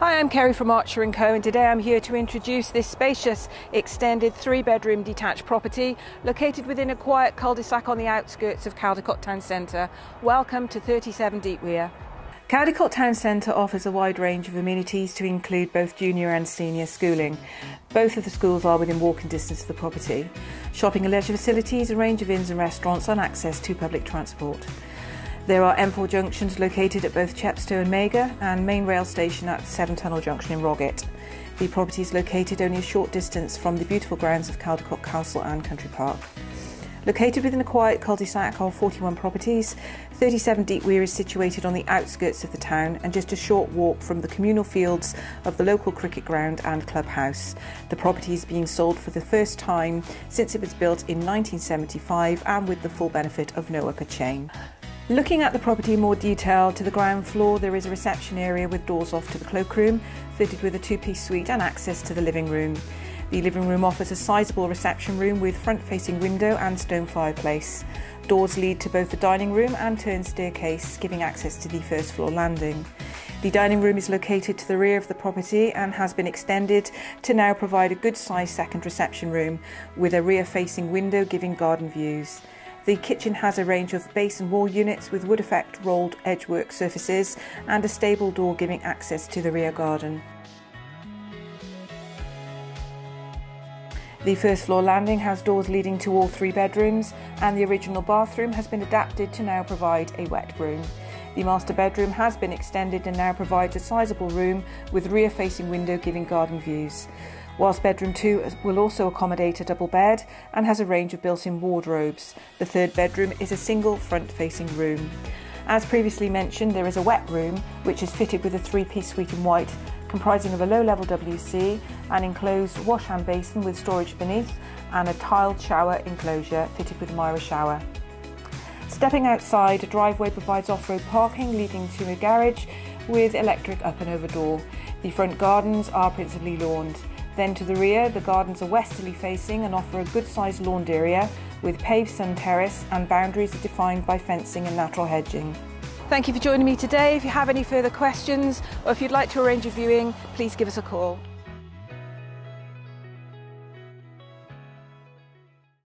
Hi, I'm Kerry from Archer & Co and today I'm here to introduce this spacious extended three bedroom detached property located within a quiet cul-de-sac on the outskirts of Caldicot Town Centre. Welcome to 37 Deepweir. Caldicot Town Centre offers a wide range of amenities to include both junior and senior schooling. Both of the schools are within walking distance of the property. Shopping and leisure facilities, a range of inns and restaurants and access to public transport. There are M4 junctions located at both Chepstow and Magor and main rail station at Severn Tunnel Junction in Rogiet. The property is located only a short distance from the beautiful grounds of Caldicot Castle and Country Park. Located within a quiet cul-de-sac of 41 properties, 37 Deepweir is situated on the outskirts of the town and just a short walk from the communal fields of the local cricket ground and clubhouse. The property is being sold for the first time since it was built in 1975 and with the full benefit of no upper chain. Looking at the property in more detail, to the ground floor there is a reception area with doors off to the cloakroom, fitted with a two-piece suite and access to the living room. The living room offers a sizable reception room with front-facing window and stone fireplace. Doors lead to both the dining room and turn staircase, giving access to the first floor landing. The dining room is located to the rear of the property and has been extended to now provide a good sized second reception room with a rear facing window giving garden views. The kitchen has a range of base and wall units with wood effect rolled edgework surfaces and a stable door giving access to the rear garden. The first floor landing has doors leading to all three bedrooms and the original bathroom has been adapted to now provide a wet room. The master bedroom has been extended and now provides a sizable room with rear facing window giving garden views whilst bedroom 2 will also accommodate a double bed and has a range of built-in wardrobes. The third bedroom is a single front-facing room. As previously mentioned, there is a wet room which is fitted with a three-piece suite in white comprising of a low-level WC, an enclosed wash hand basin with storage beneath and a tiled shower enclosure fitted with a Mira shower. Stepping outside, a driveway provides off-road parking leading to a garage with electric up and over door. The front gardens are principally lawned. Then to the rear, the gardens are westerly facing and offer a good sized lawned area with paved sun terrace and boundaries are defined by fencing and natural hedging. Thank you for joining me today. If you have any further questions or if you'd like to arrange a viewing, please give us a call.